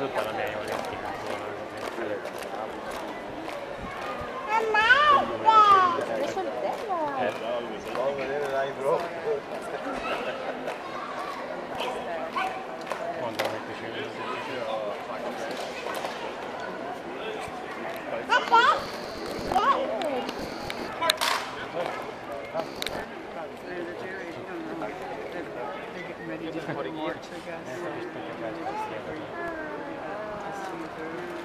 ずっとの電話でて。Thank you.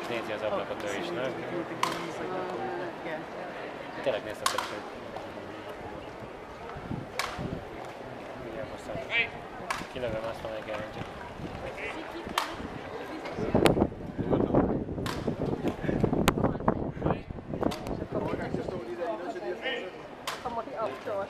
és nézi az ablakot ő is, nem? Tényleg nézhetek sem. Kilövöm azt a megjelentjét. Somebody else, Josh.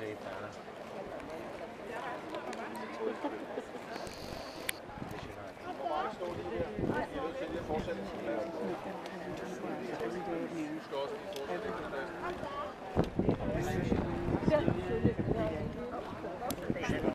sétálni. Every day of